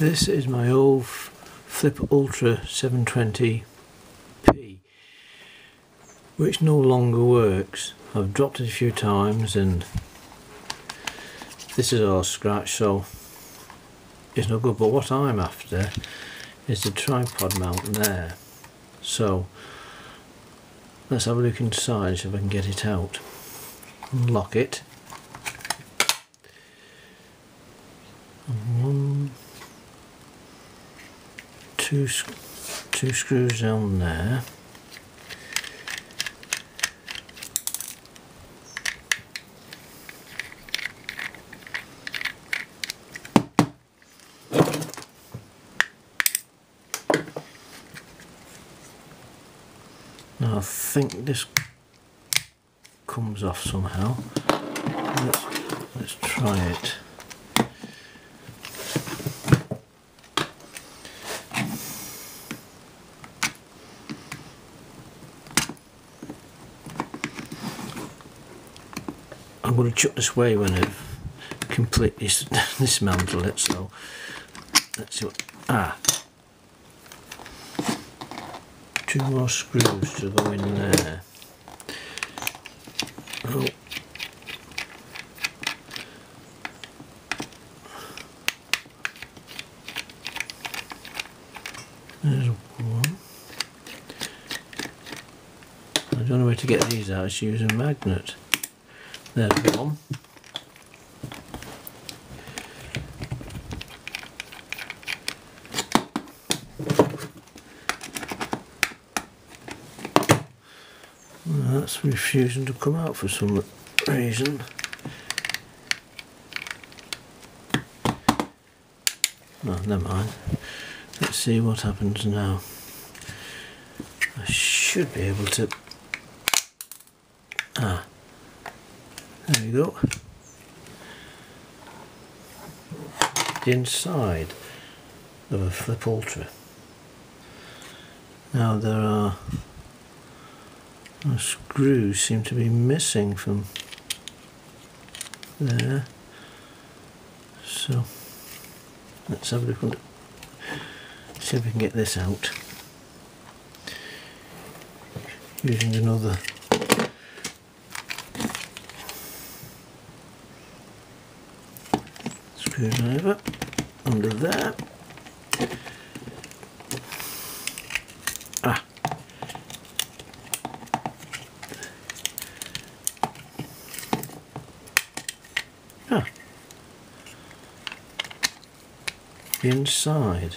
This is my old Flip Ultra 720p, which no longer works. I've dropped it a few times and this is all scratched so it's no good. But what I'm after is the tripod mount there. So let's have a look inside see if I can get it out Lock it two two screws down there Now I think this comes off somehow. Let's, let's try it. I'm going to chuck this away when I've completely dismantled it so let's see what ah two more screws to go in there. Oh. There's one. I don't know where to get these out, it's using a magnet. There's one. that's refusing to come out for some reason. Oh, never mind. Let's see what happens now. I should be able to... There we go. The inside of a Flip Ultra. Now there are the screws seem to be missing from there. So let's have a look. See if we can get this out using another screwdriver under there. Ah, inside.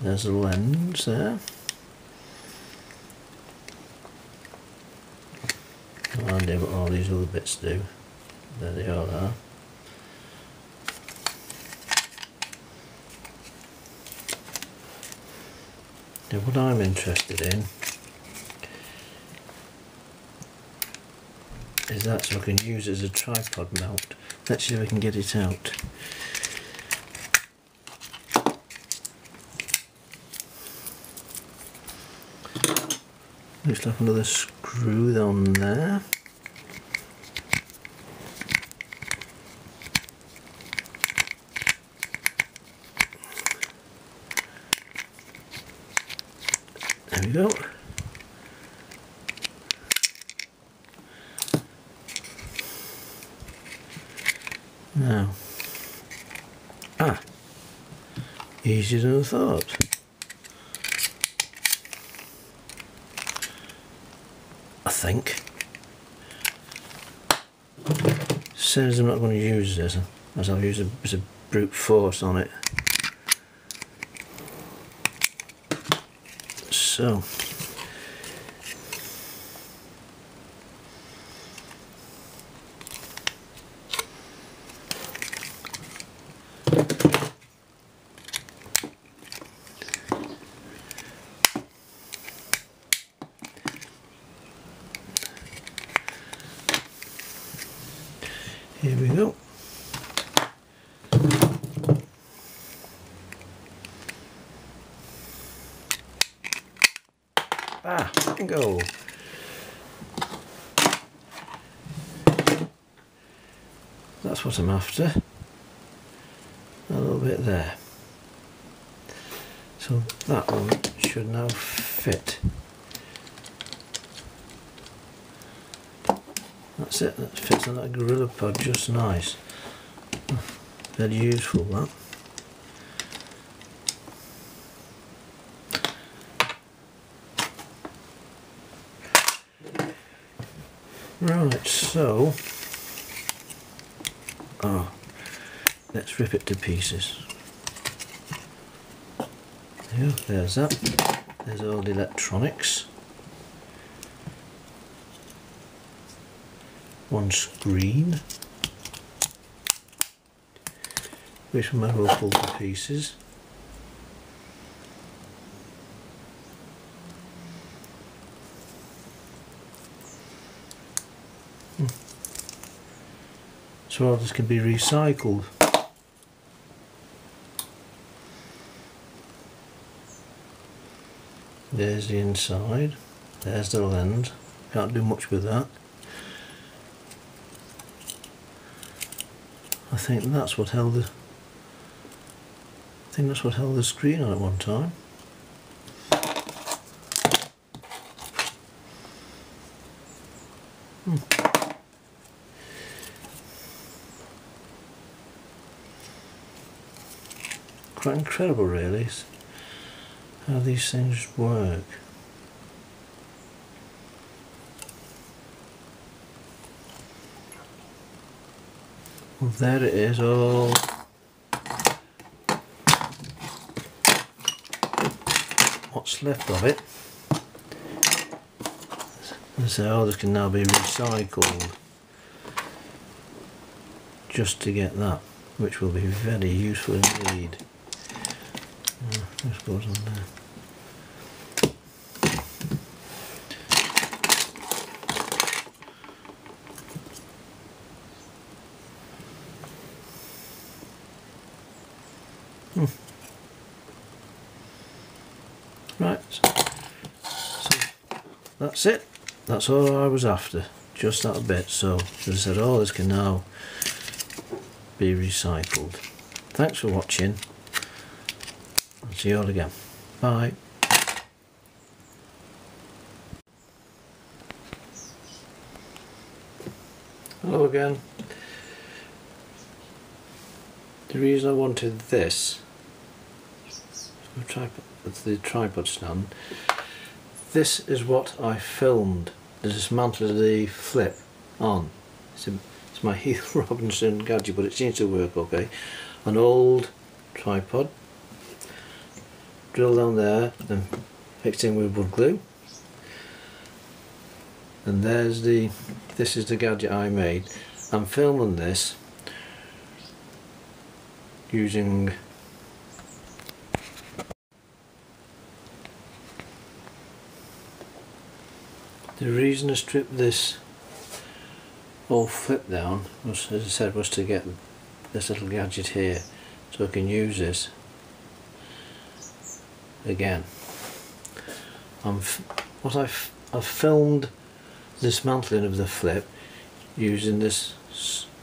There's a lens there. I do what all these other bits do. There they all are. Now what I'm interested in is that so I can use as a tripod mount. Let's see if I can get it out. Looks like another screw on there. There we go. Now, ah, easier than I thought. I think. Says I'm not going to use this, as I'll use a, a brute force on it. So, Here we go. Ah, bingo. That's what I'm after. A little bit there. So that one should now fit. That's it. That fits on that gorilla pod just nice. Very useful that Right, so oh, let's rip it to pieces. Yeah, there's that. There's all the electronics. One screen, which might all pull to pieces. So others can be recycled. There's the inside, there's the lens, can't do much with that. I think that's what held the I think that's what held the screen on at one time. Hmm. Quite incredible really how these things work. Well there it is all what's left of it. So all this can now be recycled just to get that which will be very useful indeed. This goes on there. Right, so that's it. That's all I was after, just that bit. So as I said, all this can now be recycled. Thanks for watching. See you all again. Bye. Hello again. The reason I wanted this, the tripod stand, this is what I filmed to dismantle the flip on. It's, a, it's my Heath Robinson gadget but it seems to work okay. An old tripod drill down there and fixed in with wood glue. And there's the this is the gadget I made. I'm filming this using the reason I stripped this whole flip down was as I said was to get this little gadget here so I can use this again. I'm what I've, I've filmed dismantling of the flip using this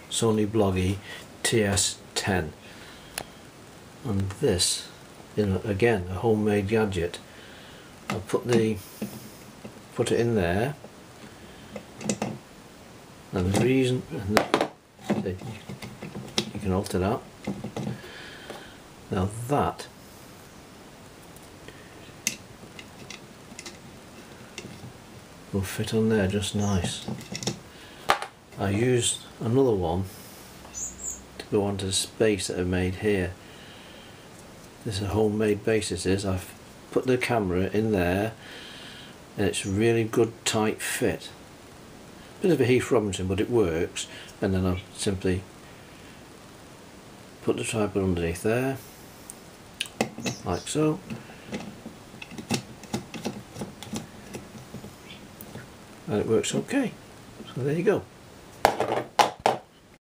Sony Bloggie TS10 and this you know again a homemade gadget. I put the put it in there. And the reason and the, you can alter that. Now that will fit on there just nice. I used another one to go onto the space that I made here. This is a homemade base this is. I've put the camera in there and it's really good tight fit. Bit of a Heath Robinson but it works and then I'll simply put the tripod underneath there like so and it works okay. So there you go.